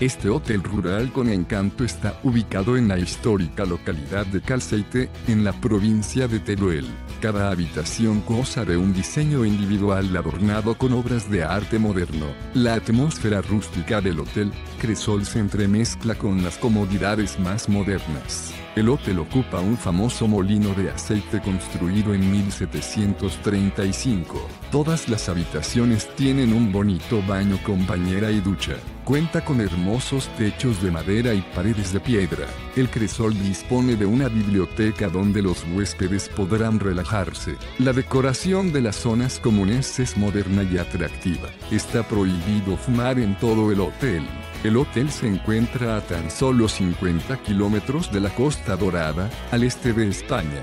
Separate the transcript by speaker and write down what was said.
Speaker 1: Este hotel rural con encanto está ubicado en la histórica localidad de Calceite, en la provincia de Teruel. Cada habitación goza de un diseño individual adornado con obras de arte moderno. La atmósfera rústica del hotel, Cresol se entremezcla con las comodidades más modernas. El hotel ocupa un famoso molino de aceite construido en 1735. Todas las habitaciones tienen un bonito baño con bañera y ducha. Cuenta con hermosos techos de madera y paredes de piedra. El Cresol dispone de una biblioteca donde los huéspedes podrán relajarse. La decoración de las zonas comunes es moderna y atractiva. Está prohibido fumar en todo el hotel. El hotel se encuentra a tan solo 50 kilómetros de la Costa Dorada, al este de España.